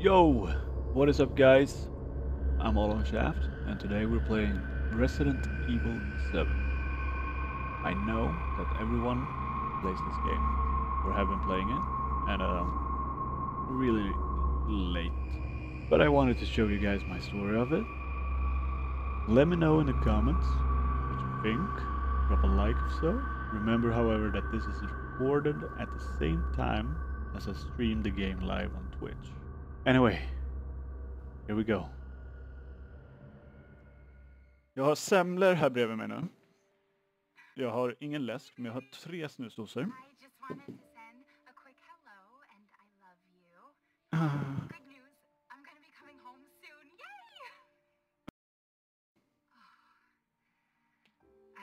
Yo, what is up guys? I'm Ollonshaft and today we're playing Resident Evil 7. I know that everyone plays this game or have been playing it and um, really late. But I wanted to show you guys my story of it. Let me know in the comments what you think. Drop a like if so. Remember however that this is recorded at the same time as I stream the game live on Twitch. Anyway, here we go. Jag har semlor här bredvid mig nu. Jag har ingen läsk, men jag har tre snusdosor. I just wanted to send a quick hello and I love you. Good news, I'm gonna be coming home soon. Yay!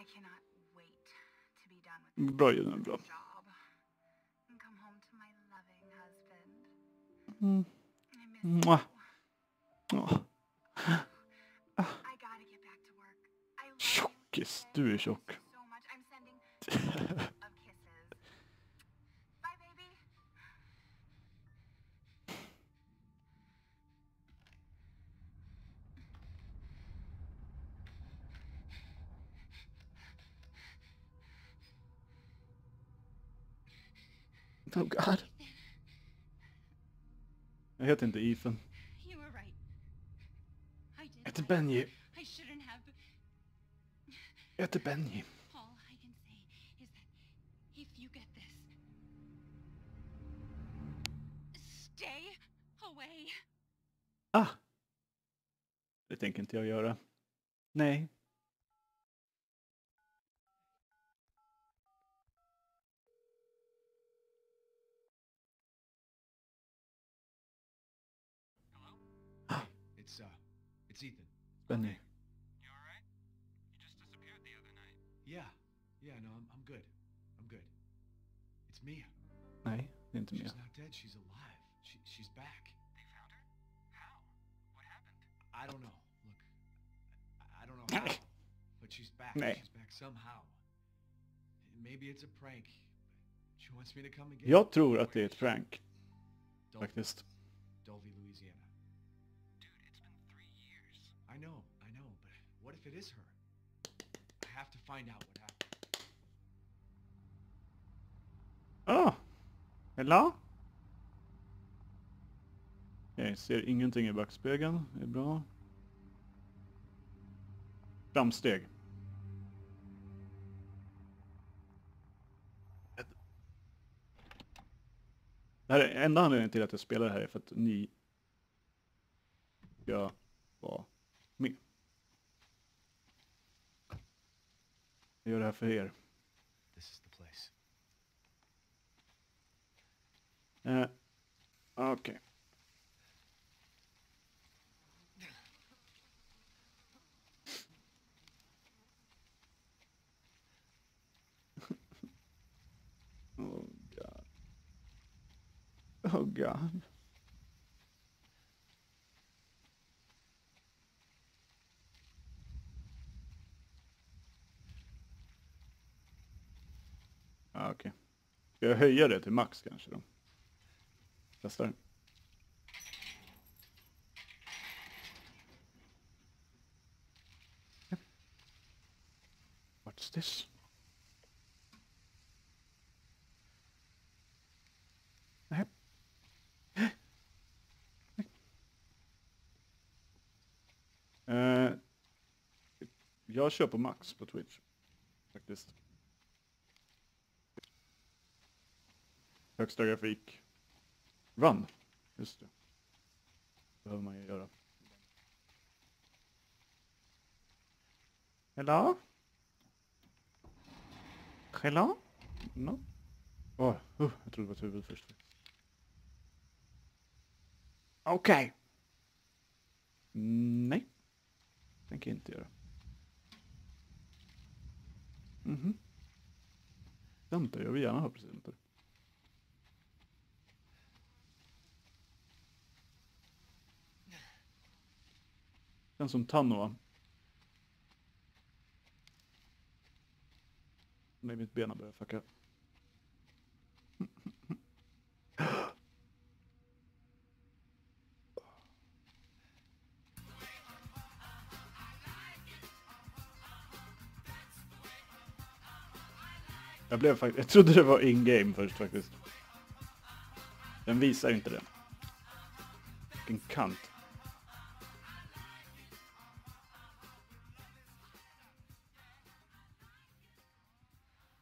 I cannot wait to be done with this Bra ljud bra. job and come home to my loving husband. Mm. Mwah. you, Tjockis, du är tjock. So much. Jag heter inte Ethan. You were right. I did. Jag heter. Benji. I shouldn't have. Jag heter Benji. All I can say is that if you get this, stay away. Ah! Det tänker inte jag göra. Nej. Benny. You alright? You just disappeared the other night. Yeah, yeah, no, I'm, I'm good. I'm good. It's Mia. Det är Mia. She's not dead. She's alive. She, she's back. They found her? How? What happened? I don't know. Look, I, I don't know how, but she's back. Nej. She's back somehow. Maybe it's a prank. She wants me to come again. Jag tror att det är ett prank, faktiskt. Dulvey, Louisiana. I know, I know, but what if it is her? I have to find out what happened. Ah! Hela? Jag ser ingenting i backspegeln. Det är bra. Framsteg. Det här är enda anledningen till att jag spelar det här är för att ni ska vara Jag gör det här för er. This is the place. Eh, Okej. oh god. Oh god. Ah, Okej. Ska jag höja det till max kanske då? Testar. Ja. What's this? Nej. Eh, jag kör på max på Twitch. Faktiskt. Högsta grafik. Run. Just det. behöver man ju göra. Hello? Hello? No? Åh, uh, jag trodde det var ett huvud först. Okej. Mm, Nej. Tänker inte göra. Mhm. Vänta, jag vill gärna ha presenter. Den som Tanoa. Nej, mitt ben har börjat fucka. Jag blev faktiskt, jag trodde det var in-game först faktiskt. Den visar ju inte det. Vilken kant.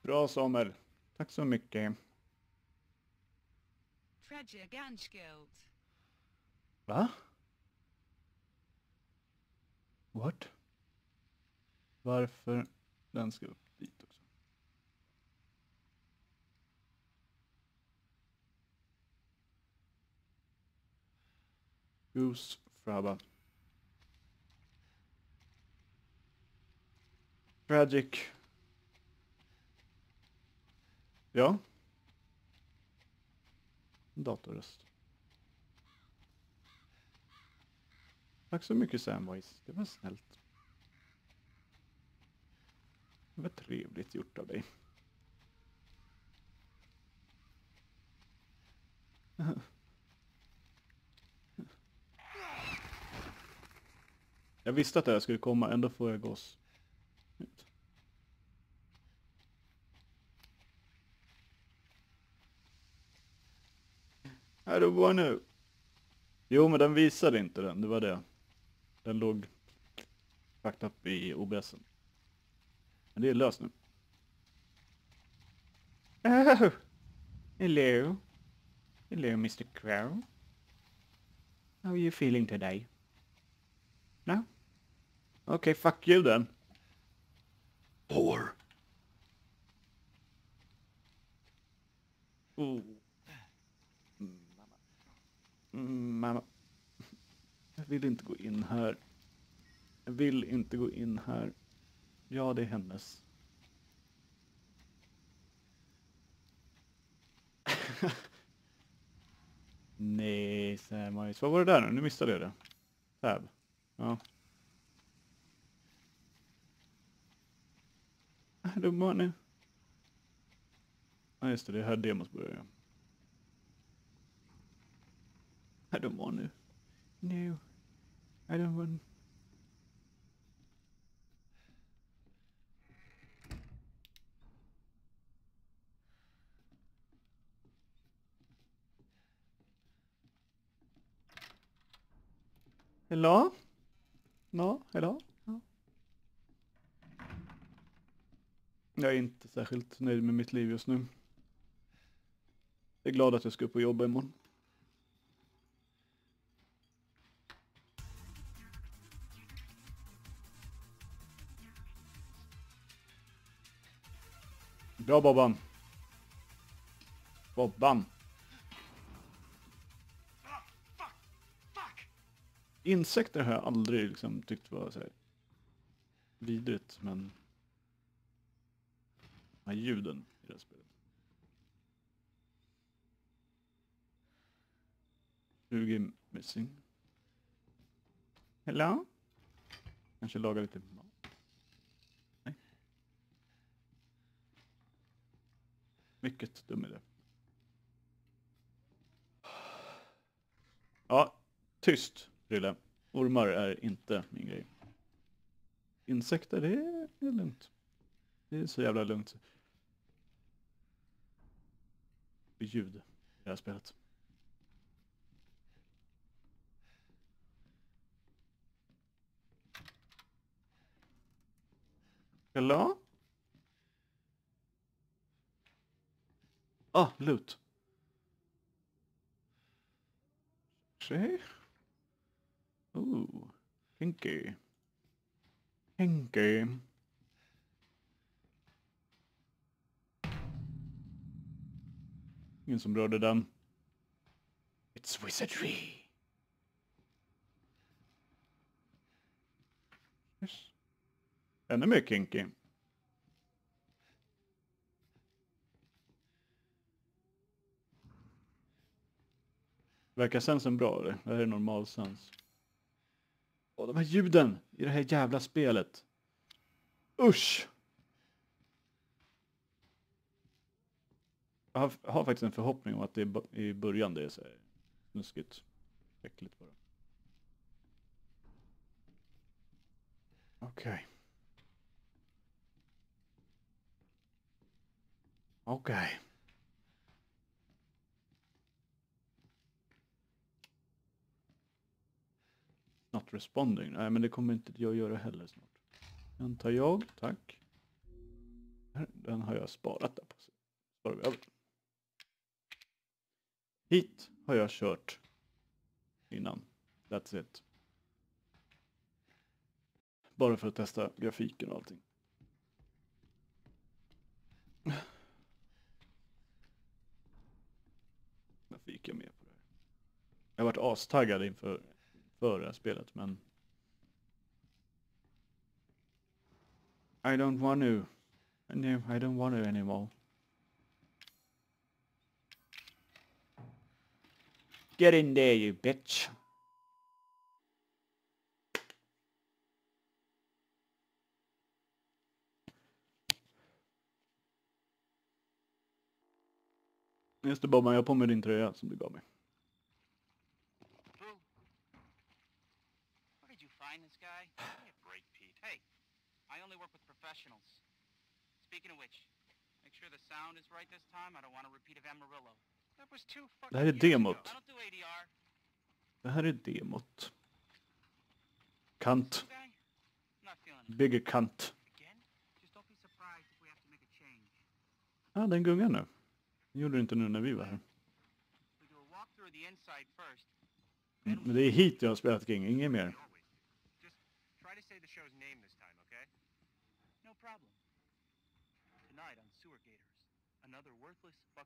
Bra Samuel. Tack så mycket. Va? What? Varför den ska upp dit också? Goose Frabba. Tragic. Ja. Datorröst. Tack så mycket Samwise. Det var snällt. Det var trevligt gjort av dig. Jag visste att det här skulle komma, ändå får jag gås. I don't wanna. Jo, men den visade inte den, det var det. Den låg fucked up i OBSen. Men det är löst nu. Oh. Hello. Hello, Mr. Crow. How are you feeling today? No? Okay, fuck you then. Whore. Oh. Mm, mamma. Jag vill inte gå in här. Jag vill inte gå in här. Ja, det är hennes. Nej, Samajs. Vad var det där nu? Nu missade jag det. Tab. Ja. Äh, Hello money. Ja, just det. Det är här demos börjar. I don't wanna. No. I don't want. Hello? No, hello? No. Jag är inte särskilt nöjd med mitt liv just nu. Jag är glad att jag ska upp och jobba imorgon. Bra Bobban. Bobban. Insekter har jag aldrig liksom tyckt var så här vidrigt, men de här ljuden i det här spelet. 20 missing. Hello? Kanske laga lite mat. Mycket dum idé. Ja, tyst Rille. Ormar är inte min grej. Insekter, det är, det är lugnt. Det är så jävla lugnt. Ljud i det här spelet. Hello? Ah, loot. Se. Ooh, kinky. Kinky. Ingen som rörde den. It's wizardry. Yes. Ännu mer kinky. Verkar sensen bra eller? Det här är normal sens. Och de här ljuden i det här jävla spelet. Usch! Jag har, har faktiskt en förhoppning om att det är i början det är så här snuskigt. Äckligt bara. Okej. Okej. Not responding. Nej, men det kommer inte jag göra heller snart. Den tar jag, tack. Den har jag sparat där på. Sparar vi över. Hit har jag kört innan. That's it. Bara för att testa grafiken och allting. Varför gick jag med på det här? Jag har varit astaggad inför för det här spelet men I don't want to. No, I don't want to anymore. Get in there you bitch. Just det Bobban, jag har på mig din tröja som du gav mig. Boo. Where did you find this guy? Give me a break, Pete. Hey, I only work with professionals. Speaking of which, make sure the sound is right this time. I don't want a repeat of Amarillo. That was two fucking Det här är demot. I don't do ADR. Det här är demot. Kant. Bigger kant. Ja, den gungar nu. Det gjorde det inte nu när vi var här. Mm, Men det är hit jag har spelat King, inget mer. Always do. Just try to say the show's name this time, okay? No problem. Tonight on Sewer Gators, another worthless fucking kid. Happy?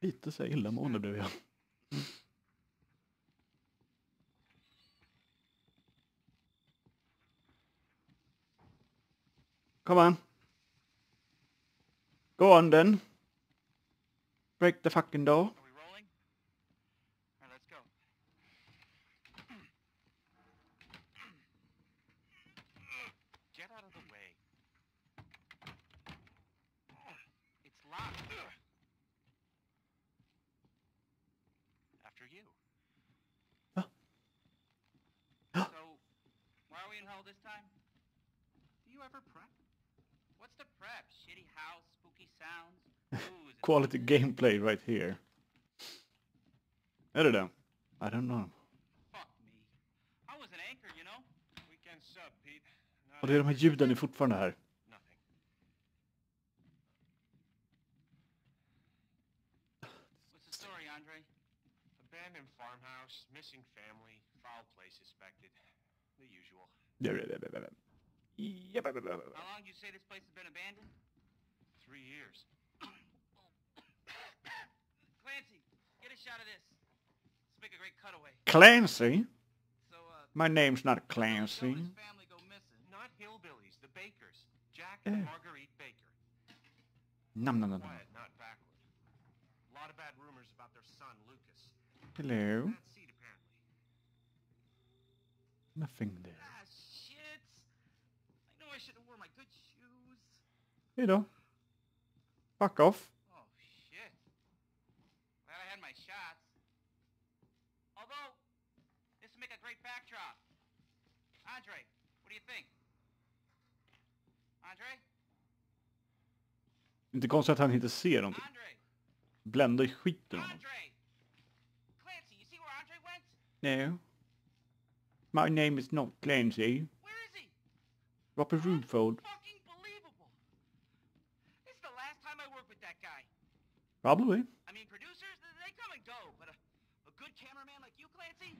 Lite så illamående blev jag. Come on. Go on then. Break the fucking door. Why are we in hell this time? Do you ever prep? What's the prep? Shitty house, spooky sounds, booze, and Quality gameplay right here. Är det det? I don't know. Fuck me. I was an anchor, you know? Weekend sub, Pete. Not Och det är de här ljuden är fortfarande här. Nothing. What's the story, Andre? Abandoned farmhouse, missing family, foul play suspected. The usual. How long do you say this place has been abandoned? Three years. Clancy, get a shot of this. Let's make a great cutaway. Clancy? So, uh, My name's not Clancy. his family go missing. Not hillbillies, the Bakers. Jack and Eh. Marguerite Baker. Nom nom nom nom. Quiet, not backward. A lot of bad rumors about their son, Lucas. Hello? Bad. Nothing there. Hejdå. Fuck off. Oh, shit. Glad I had my shots. Although, this would make a great backdrop. Andre, what do you think? Andre? Inte konstigt att han inte ser någonting. Blända i skiten honom. Andre! Clancy, you see where Andre went? No. My name is not Clancy. Where is he? Robert Rudfold. Probably. I mean, producers, they come and go, but a, a good cameraman like you, Clancy,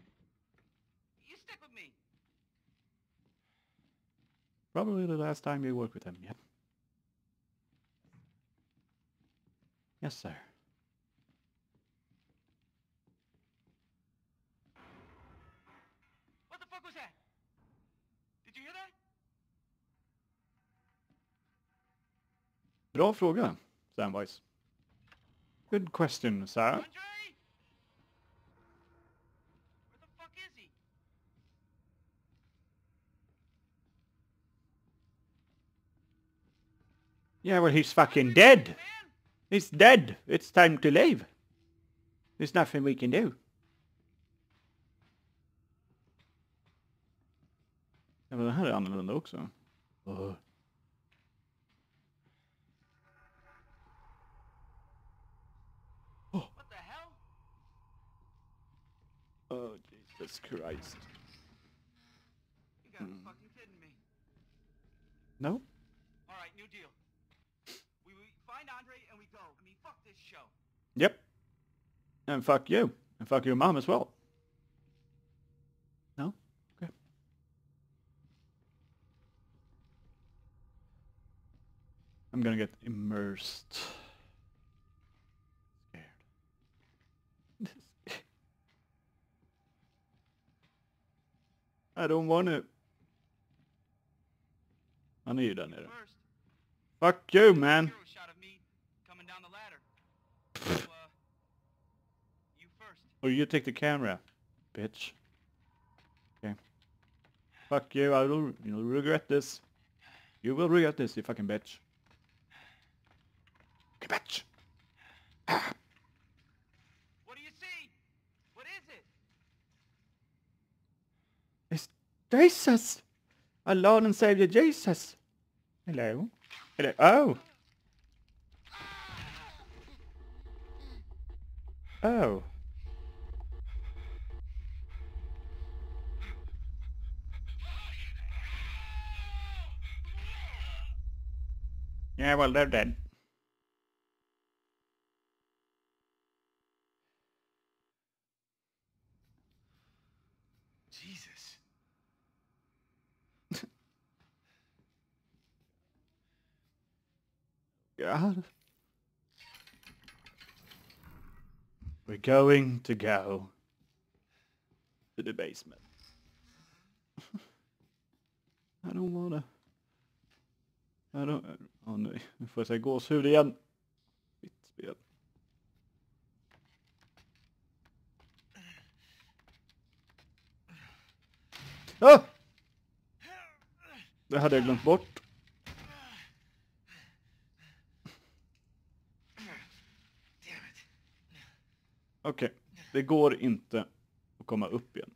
you stick with me. Probably the last time you work with him, yep. Yes, sir. What the fuck was that? Did you hear that? Bra fråga, Samwise. Good question, sir. Yeah, well, he's fucking dead. He's dead. It's time to leave. There's nothing we can do. Ja, men den här är annorlunda. Jesus Christ. You gotta be Hmm. fucking kidding me. No? All right, new deal. We, we find Andre and we go. I mean, fuck this show. Yep. And fuck you. And fuck your mom as well. No? Okay. I'm gonna get immersed. Scared. I don't want it. Är ju där nere. First, Fuck you man! shot of me coming down the ladder. So, uh, you first. Oh, you take the camera, bitch. Okay. Fuck you, I will, you'll regret this. You will regret this, you fucking bitch. Okay, bitch! What do you see? What is it? It's Jesus! Our Lord and Savior Jesus! Hello? Hello? Oh! Oh. Yeah, well, they're dead. God. We're going to go to the basement. I don't wanna. I don't... Åh nej, nu får jag säga gåshud igen. Mitt spel. Ah! Det hade jag glömt bort. Damn it. Okej, det går inte att komma upp igen.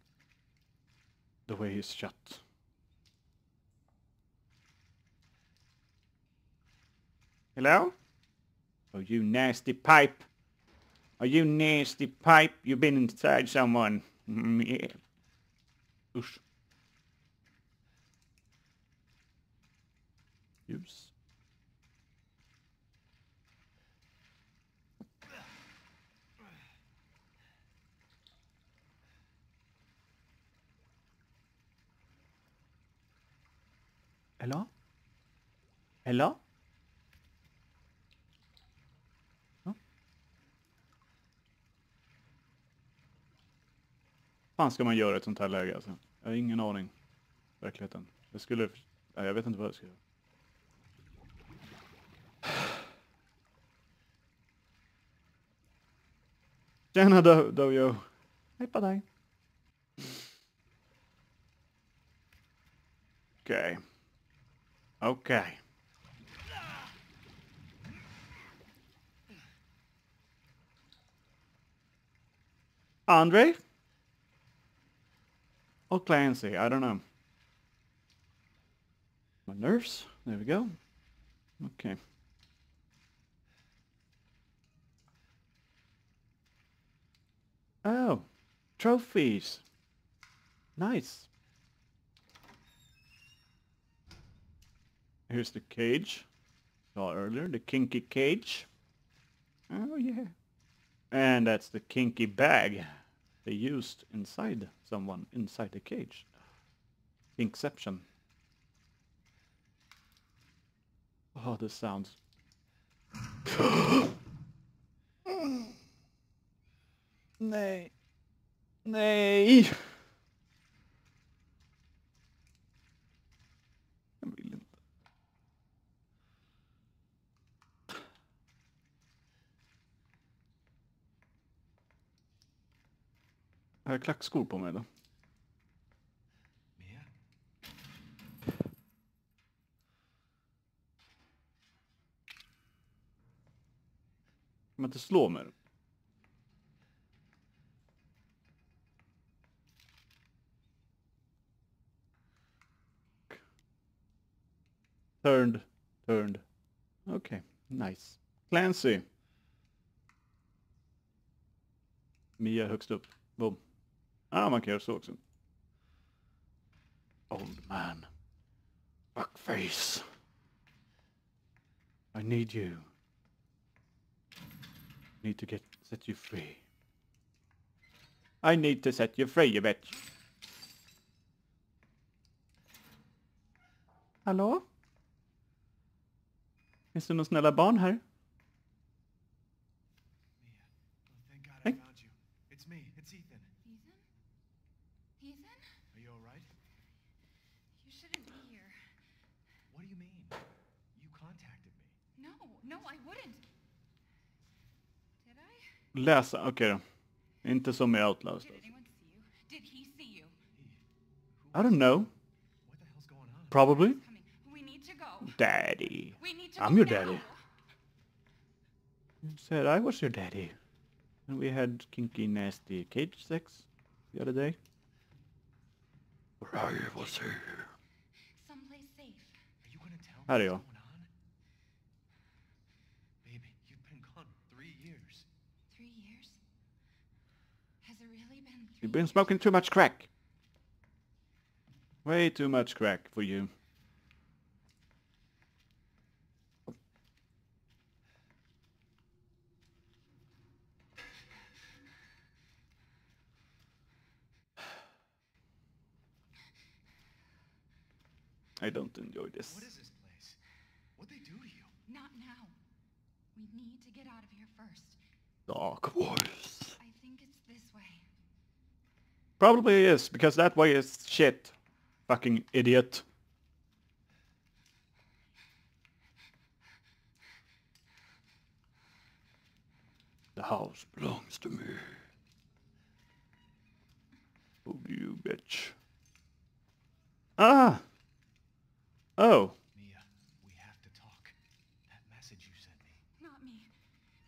The way is shut. Hello? Oh, you nasty pipe. Oh, you nasty pipe. You've been inside someone. Mm, yeah. Usch. Ljus. Eller? Eller? Ja. fan ska man göra i ett sånt här läge alltså? Jag har ingen aning. Verkligheten. Jag skulle... Nej, jag vet inte vad jag ska göra. Tjena Do- Dojo. Hej på dig. Okej. Okej. Andre? Or Clancy, I don't know. My nerves, there we go. Okay. Oh, trophies. Nice. Here's the cage. Saw earlier, the kinky cage. Oh yeah. And that's the kinky bag they used inside someone inside the cage. Inception. Oh, this sounds. Nej. Nej. Har jag klackskor på mig då? Mia? Kan man inte slå med den? Turned, turned. Okay, nice. Clancy. Mia högst upp. Boom. Ah, man kan göra så också. Old man. Fuckface. I need you. Need to get set you free. I need to set you free, you bitch. Hallå? Finns det några snälla barn här? Mia. Oh, thank God I Hey. found you. It's me. It's Ethan. Ethan? Ethan? Are you alright? You shouldn't be here. What do you mean? You contacted me. No, no, I wouldn't. Did I? Läsa, okej då. Inte som i Outlast. Did anyone see you? Did he see you? I don't know. What the hell's going on? Probably. We need to go. Daddy. We need to I'm your daddy. You said I was your daddy. And we had kinky, nasty cage sex the other day. I was here. Someplace safe. Are you gonna tell Här är me jag. what's going on? Baby, you've been gone three years. Three years? Has it really been three You've been smoking too much crack. Way too much crack for you. I don't enjoy this. What is this place? What'd they do to you? Not now. We need to get out of here first. Dark voice. I think it's this way. Probably is, because that way is shit. Fucking idiot. The house belongs to me. Oh, you bitch. Ah! Oh, Mia, we have to talk. That message you sent me. Not me.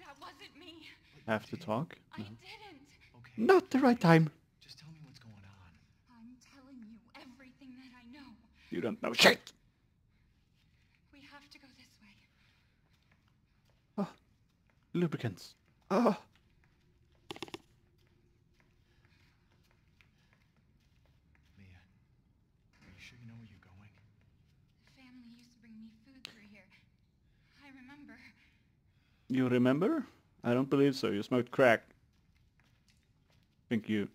That wasn't me. have to talk? I didn't. Okay. Not the right time. Just tell me what's going on. I'm telling you everything that I know. You don't know shit! We have to go this way. Ah, lubricants. Ah! Mia, are you sure you know where you're going? The family used to bring me food through here. I remember. You remember? I don't believe so. You smoked crack. think you...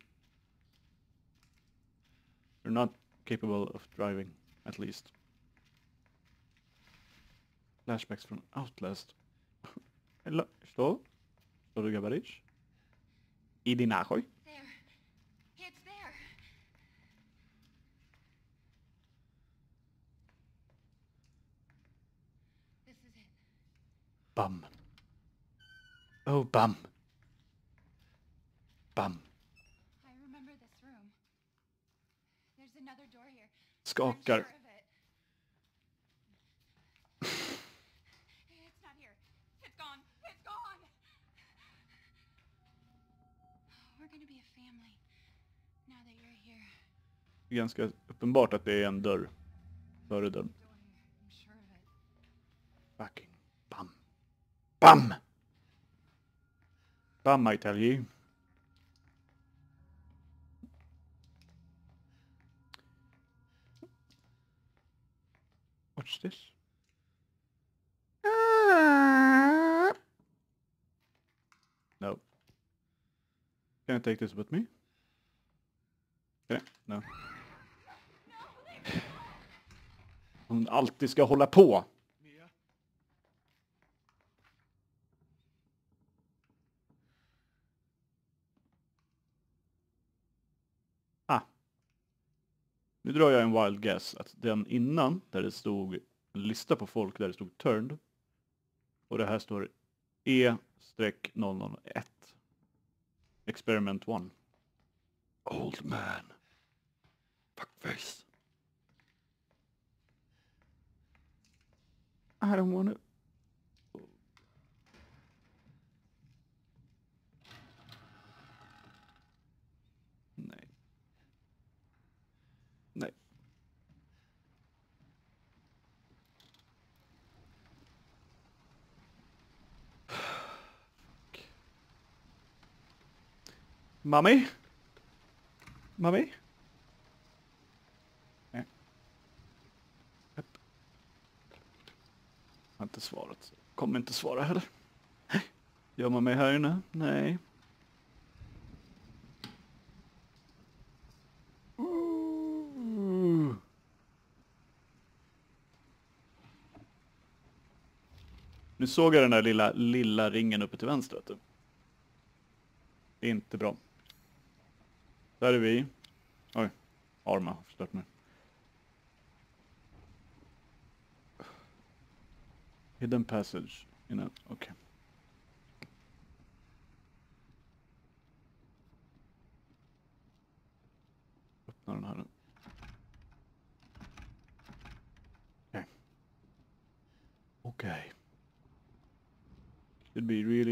You're not capable of driving, at least. Flashbacks from Outlast. Hello, что? Что ты говоришь? Иди нахуй. There. It's there. This is it. Bum. Oh, bum. Bum. Skakar. Det är ganska uppenbart att det är en dörr. Före dörren. Fucking BAM! BAM! BAM I tell you. What's this? No. Can I take this with me? Can I? No. Hon alltid ska hålla på. Mia? Ah. Nu drar jag en wild guess att den innan, där det stod en lista på folk där det stod turned. Och det här står E-001. Experiment 1. Old man. Fuckface. I don't wanna... Nej. Nej. Mummy? Mami? Nej. Jag Har inte svarat. Kommer inte svara heller. Gör man mig här inne? Nej. Ooh. Nu såg jag den där lilla, lilla ringen uppe till vänster. Vet du. Det är inte bra. Där är vi. Oj, Arma har förstört mig. Hidden passage. Innan, okej. Öppna den här nu. Okej. Okej. Should be really...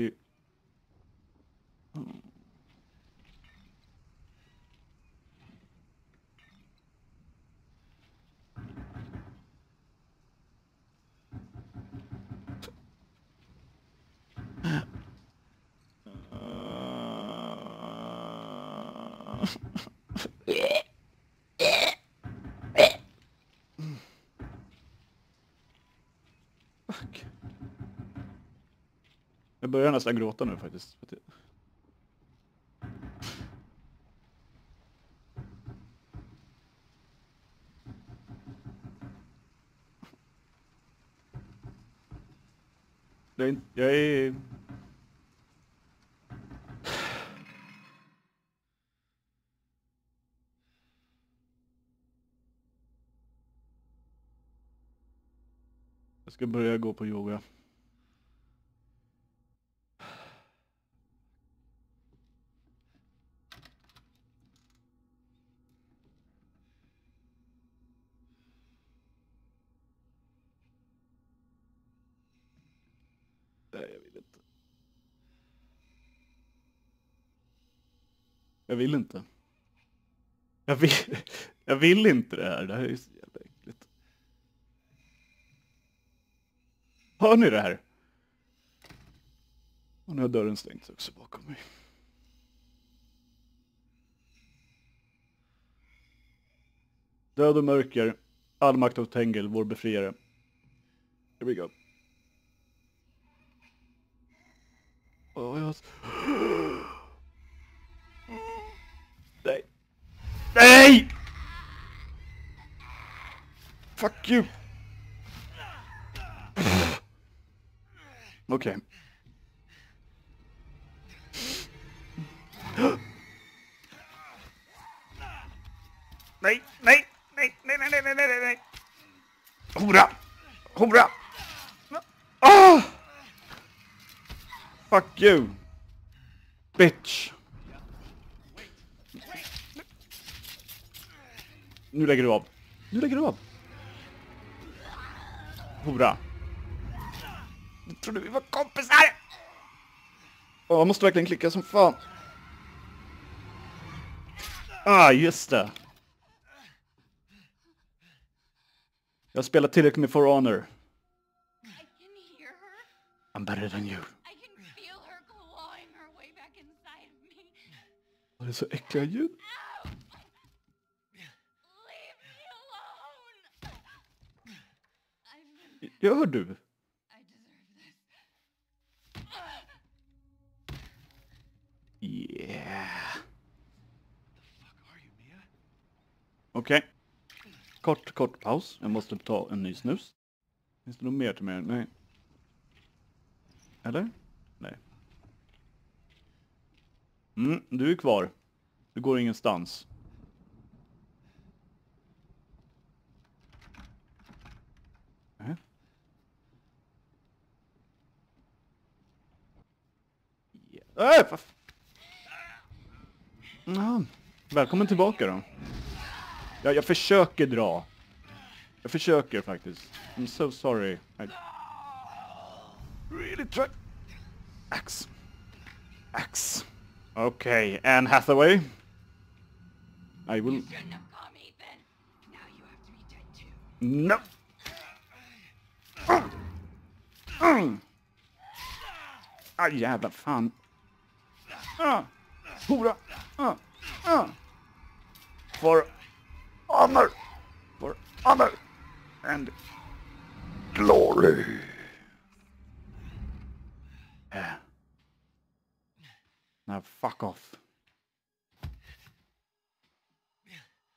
Jag börjar nästan gråta nu faktiskt. Jag är, jag är... Jag ska börja gå på yoga. Nej, jag vill inte. Jag vill inte. Jag vill, jag vill inte det här. Det här är så jävla äckligt. Hör ni det här? Och nu har dörren stängts också bakom mig. Död och mörker, all makt åt Tengel, vår befriare. Here we go. Oh, jag... Nej! Fuck you! Okej. Okay. Nej, nej, nej, nej, nej, nej, nej, nej, Hora! Hora! Ah! Fuck you! Bitch! Nu lägger du av. Nu lägger du av. Hora. Jag trodde vi var kompisar! Åh, jag måste verkligen klicka som fan. Ah, just det. Jag har spelat tillräckligt med For Honor. I'm better than you. Det är så äckliga ljud. Gör du? Yeah. Okej. Okay. Okej. Kort, kort paus. Jag måste ta en ny snus. Finns det något mer till mig? Nej. Eller? Nej. Mm, du är kvar. Du går ingenstans. Äh, Ja, välkommen tillbaka då. Ja, jag försöker dra. Jag försöker faktiskt. I'm so sorry. I really try. Axe. Axe. Okay, Anne Hathaway. I will... No! Mm. Ah, jävla fan. Ah. Hora. Ah. Ah. For honor! For honor! And glory! Yeah. Now fuck off.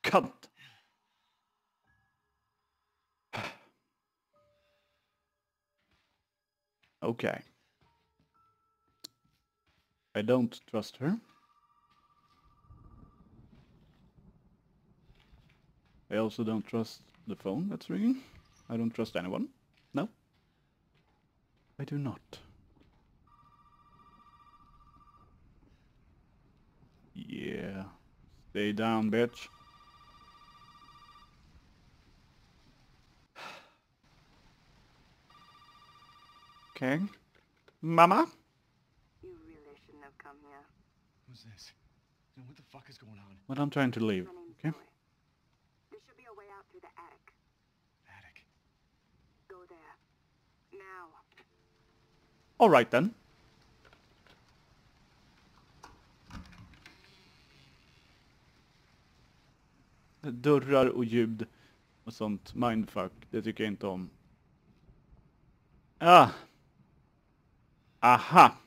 Cunt! Okay. I don't trust her. I also don't trust the phone that's ringing. I don't trust anyone. No. I do not. Yeah. Stay down, bitch. Okay. Mama? You really shouldn't have come here. Who's this? And what the fuck is going on? But I'm trying to leave. Okay. There should be a way out through the attic. Attic. Go there. Now. Alright then. Dörrar och ljud och sånt mindfuck, det tycker jag inte om. Ah! Aha!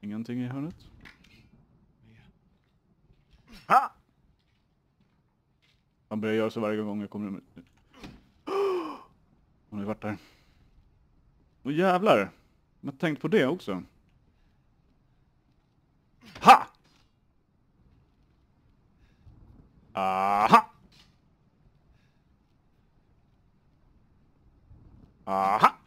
Ingenting i hörnet? Ha! Man börjar göra så varje gång jag kommer ut. Hon har ju varit där. Åh jävlar! Jag har tänkt på det också. Ha! Aha! Aha!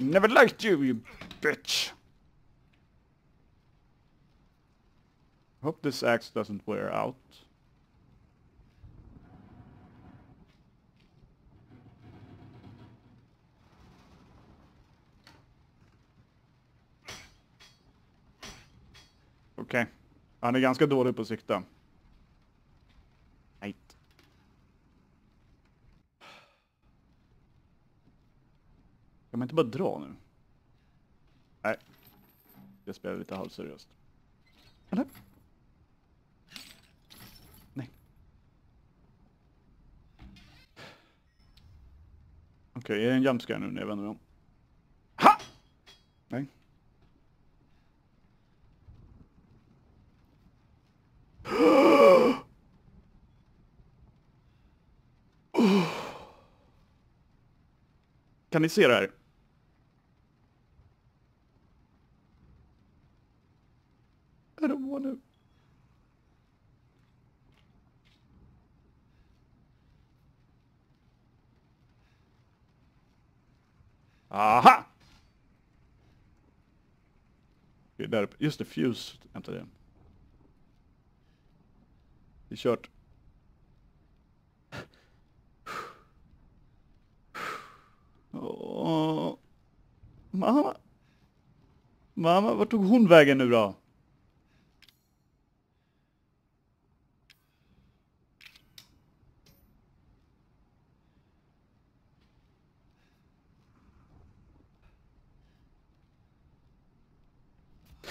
Never liked you, you bitch! Hope this axe doesn't wear out. Okej. Han är ganska dålig på att sikta. Kan man inte bara dra nu? Nej. Jag spelar lite halvseriöst. Eller? Nej. Okej, är det en jumpscare nu när jag vänder mig om? Ha! Nej. Kan ni se det här? I don't want to. Aha! Okej, där uppe. Just det, Fuse hämtade den. Det är kört. Åh. Mamma. Mamma, vart tog hon vägen nu då?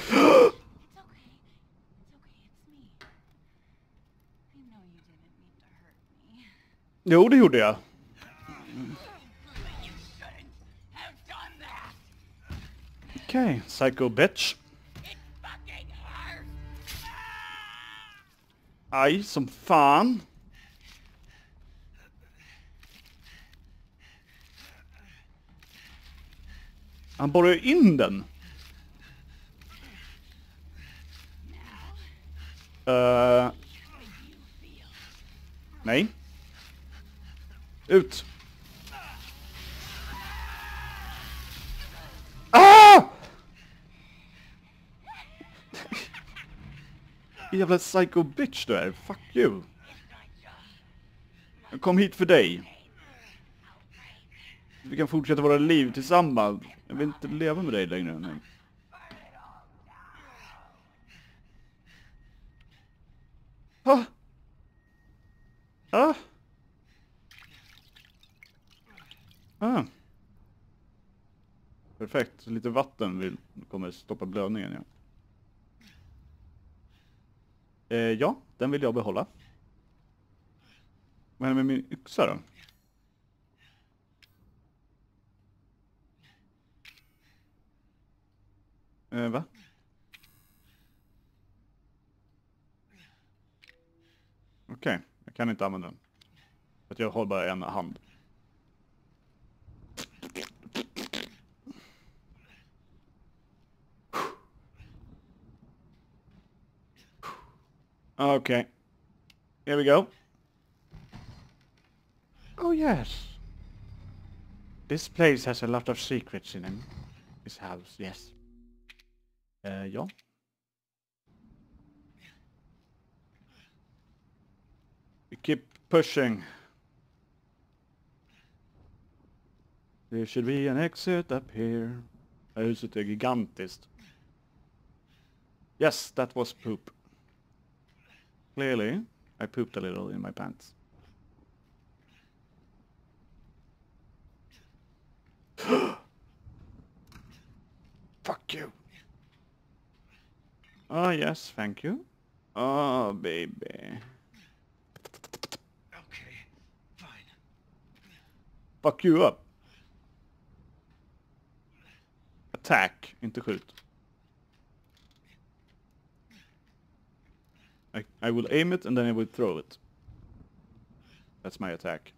It's okay. It's okay. It's me. I know you didn't mean to hurt me. Jo, det gjorde jag. Okej, psycho bitch. Aj, som fan. Han borrar ju in den. Uh, nej. Ut! Ah! Jävla psycho bitch du är. Fuck you. Jag kom hit för dig. Vi kan fortsätta våra liv tillsammans. Jag vill inte leva med dig längre. Nej. Ah! Ah! Ah! Perfekt, så lite vatten vill, kommer stoppa blödningen ja. Eh, ja, den vill jag behålla. Vad händer med min yxa då? Eh, va? Okej, jag kan inte använda den. För att jag har bara en hand. Okay. Here we go. Oh yes. This place has a lot of secrets in him. This house, yes. Uh, ja. We keep pushing. There should be an exit up here. Ja, Huset är gigantiskt. Yes, that was poop. Clearly, I pooped a little in my pants. Fuck you. Oh, yes, thank you. Oh, baby. Okay, fine. Fuck you up. Attack, inte skjut. I, I will aim it and then I will throw it. That's my attack.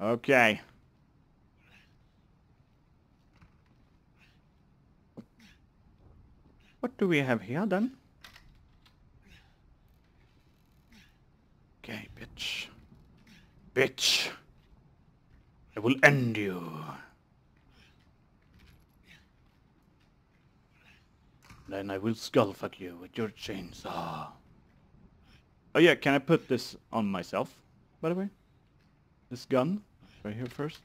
Okay. What do we have here then? Okay, bitch. Bitch. I will end you. Then I will skull fuck you with your chainsaw. Ah. Oh yeah, can I put this on myself, by the way? This gun, right here first.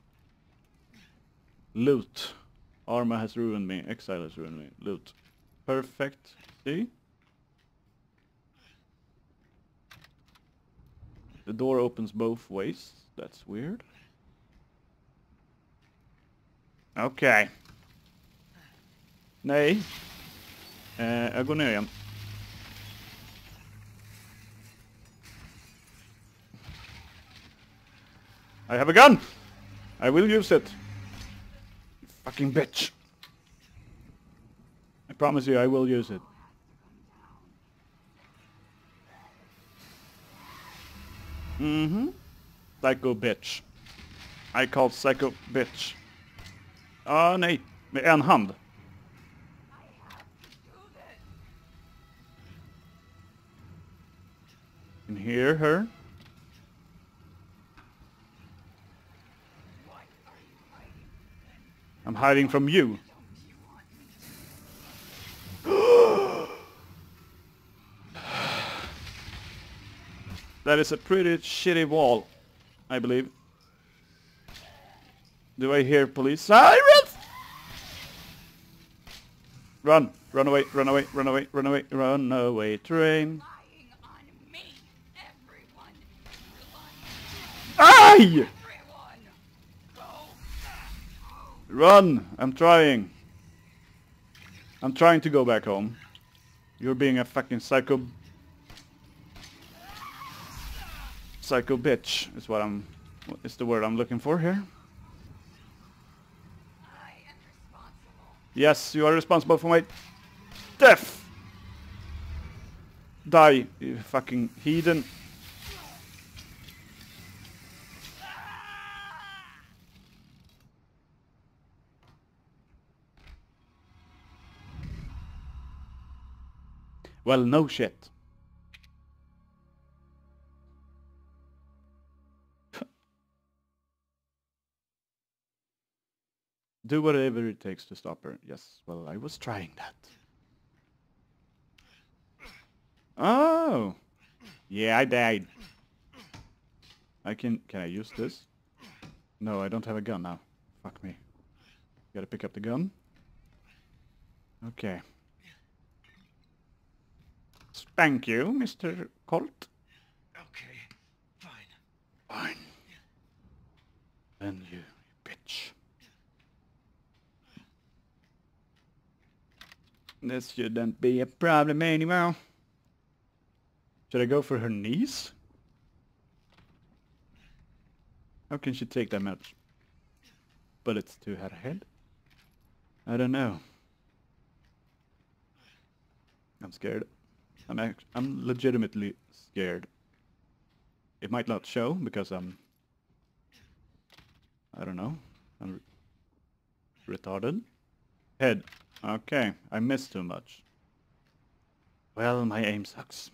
Loot. Armor has ruined me. Exile has ruined me. Loot. Perfect. See? The door opens both ways. That's weird. Okej. Nej. Eh, jag går ner igen. I have a gun! I will use it. Fucking bitch. I promise you I will use it. Mm-hmm. Psycho bitch. I call psycho bitch. Ah, nej. Med en hand. Can hear her. I'm hiding from you. that is a pretty shitty wall, I believe. Do I hear police sirens? Run, run away, run away, run away, run away, run away, train. Lying on me. Everyone. Run! I'm trying. I'm trying to go back home. You're being a fucking psycho... Psycho bitch is what I'm... What is the word I'm looking for here? Yes, you are responsible for my death! Die, you fucking heathen. Well, no shit. Do whatever it takes to stop her. Yes, well, I was trying that. Oh! Yeah, I died. I can... Can I use this? No, I don't have a gun now. Fuck me. Gotta pick up the gun. Okay. Spank you, Mr. Colt. Okay, fine. Fine. And you, you bitch. This shouldn't be a problem anymore. Should I go for her knees? How can she take that much bullets to her head? I don't know. I'm scared. I'm I'm legitimately scared. It might not show because I'm I don't know. I'm re retarded. Head. Okay, I missed too much. Well, my aim sucks.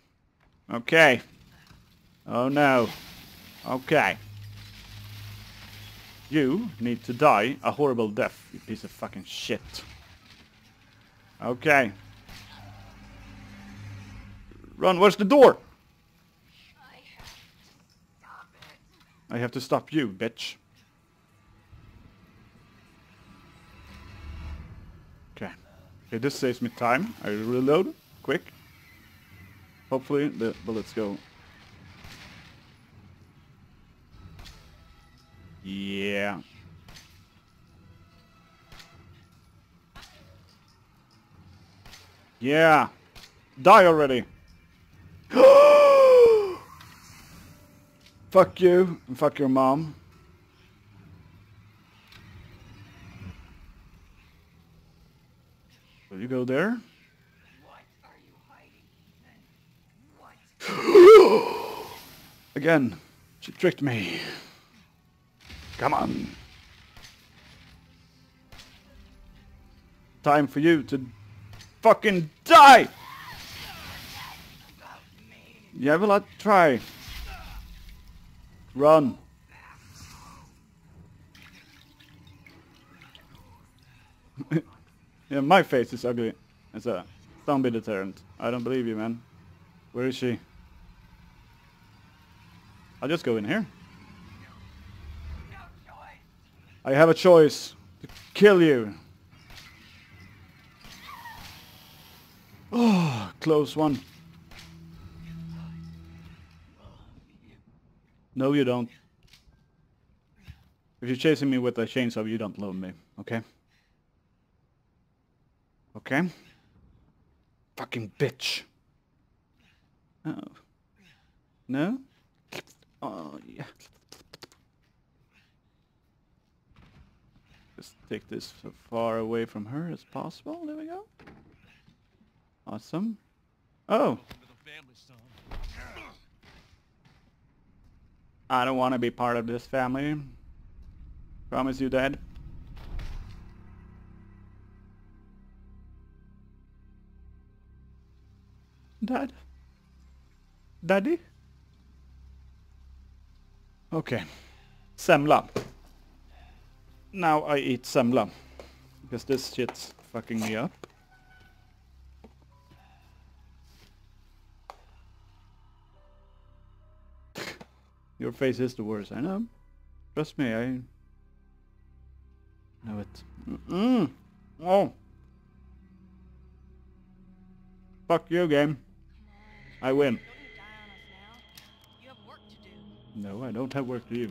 Okay. Oh no. Okay. You need to die a horrible death, you piece of fucking shit. Okay. Run, where's the door? I have to stop you, bitch. Okay. Okay, this saves me time. I reload, quick. Hopefully the bullets go. Yeah. Yeah. Die already. fuck you and fuck your mom. Will you go there? Again, she tricked me. Come on. Time for you to fucking die! Yeah, well, I'll try. Run. yeah, my face is ugly. It's a zombie deterrent. I don't believe you, man. Where is she? I'll just go in here. I have a choice to kill you. Oh, close one. No, you don't. If you're chasing me with a chainsaw, you don't love me, okay? Okay? Fucking bitch. Oh. No? Oh, yeah. Just take this so far away from her as possible. There we go. Awesome. Oh, I don't want to be part of this family. Promise you, Dad. Dad? Daddy? Okay. Semla. Now I eat semla. Because this shit's fucking me up. Your face is the worst, I know. Trust me, I know it. Mm-mm. Oh. Fuck you, game. I win. Don't you die on us now. You have work to do. No, I don't have work to do.